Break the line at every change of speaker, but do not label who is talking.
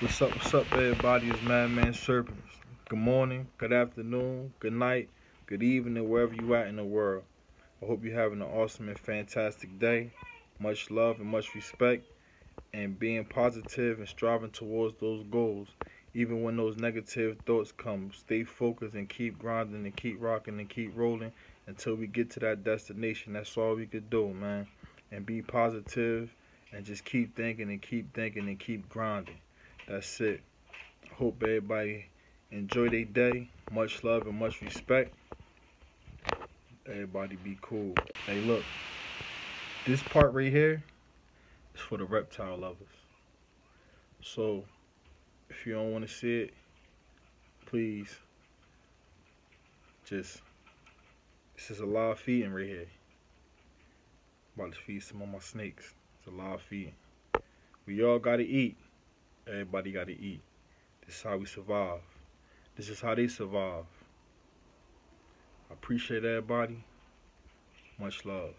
What's up, what's up, everybody? It's Madman Serpents. Good morning, good afternoon, good night, good evening, wherever you at in the world. I hope you're having an awesome and fantastic day. Much love and much respect, and being positive and striving towards those goals. Even when those negative thoughts come, stay focused and keep grinding and keep rocking and keep rolling until we get to that destination. That's all we could do, man. And be positive and just keep thinking and keep thinking and keep grinding. That's it. Hope everybody enjoy their day. Much love and much respect. Everybody be cool. Hey, look. This part right here is for the reptile lovers. So, if you don't want to see it, please just this is a of feeding right here. about to feed some of my snakes. It's a of feeding. We all gotta eat. Everybody gotta eat. This is how we survive. This is how they survive. I appreciate everybody. Much love.